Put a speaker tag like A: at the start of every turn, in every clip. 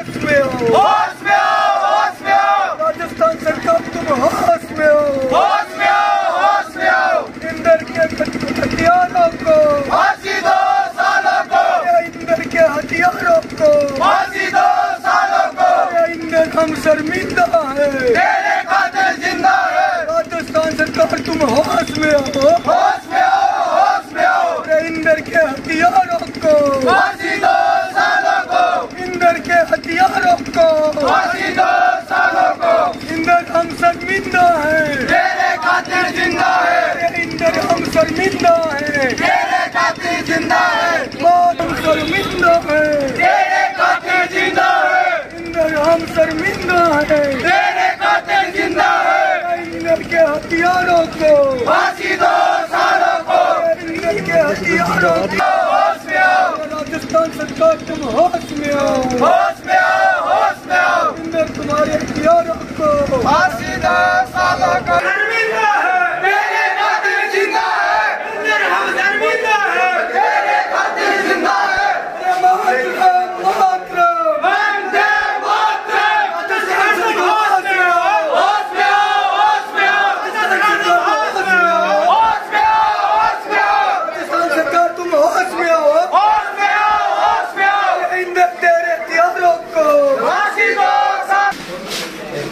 A: होश में हो
B: होश में आओ होश में आओ
A: राजस्थान सरकार तुम होश में हो
B: होश में आओ होश में आओ
A: इंदर के हथियारों को!
B: फांसी दो सालों को!
A: इंदर के हथियारों को!
B: फांसी दो सालों को
A: इंदर हम शर्मिंदा है
B: तेरे कातिल ज़िंदा है
A: राजस्थान सरकार तुम होश में हो
B: होश में आओ होश में आओ
A: इंदर के हथियारों को
B: फांसी दो सालों को
A: इंदर के हथियारों को
B: फांसी दो सालों को
A: इंदर हम शर्मिंदा है
B: तेरे कातिल ज़िंदा है
A: इंदर हम शर्मिंदा है
B: तेरे कातिल ज़िंदा है
A: बहुत हम शर्मिंदा है
B: तेरे कातिल ज़िंदा है
A: इंदर हम शर्मिंदा है।
B: तेरे कातिल ज़िंदा है।
A: इंदर के हथियारों को।
B: फांसी दो सालों को।
A: इंदर के हथियारों को।
B: होश में आओ।
A: राजस्थान सरकार तुम होश में आओ।
B: होश में आओ होश में आओ
A: इंदर तुम्हारे हथियारों को
B: फांसी दो सालों को शर्मिंदा है तेरे कातिल ज़िंदा है अंदर हम शर्मिंदा है तेरे कातिल ज़िंदा है
A: मातरम मातरम
B: वंदे मातरम होश में आओ होश में आओ होश में आओ होश में आओ होश में आओ होश में आओ
A: राजस्थान सरकार तुम होश में आओ
B: होश में आओ होश में आओ
A: इंदर तेरे हथियारों को
B: फांसी दो सालों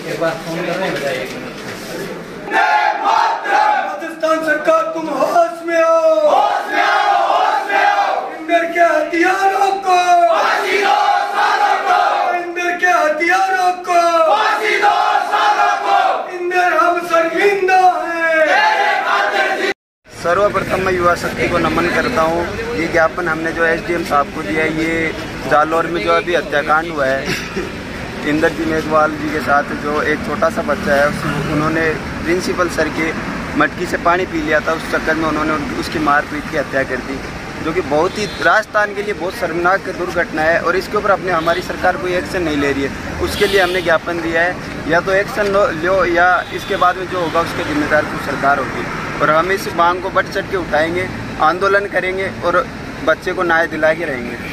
A: राजस्थान सरकार तुम होश में आओ
B: होश में आओ होश में आओ
A: इंदर के हथियारों को।
B: फांसी दो सालों को
A: इंदर के हथियारों को
B: फांसी दो सालों को।
A: इंदर हम शर्मिंदा है।
C: सर्वप्रथम मैं युवा शक्ति को नमन करता हूँ। ये ज्ञापन हमने जो एसडीएम साहब को दिया है ये जालौर में जो अभी हत्याकांड हुआ है इंदर जी मेघवाल जी के साथ जो एक छोटा सा बच्चा है उस उन्होंने प्रिंसिपल सर के मटकी से पानी पी लिया था। उस चक्कर में उन्होंने उसकी मार पीट की हत्या कर दी जो कि बहुत ही राजस्थान के लिए बहुत शर्मनाक दुर्घटना है और इसके ऊपर अपने हमारी सरकार कोई एक्शन नहीं ले रही है। उसके लिए हमने ज्ञापन दिया है या तो एक्शन लो, या इसके बाद में जो होगा उसके जिम्मेदार तो सरकार होगी। और हम इस मांग को बढ़ चढ़ के उठाएँगे आंदोलन करेंगे और बच्चे को न्याय दिला के रहेंगे।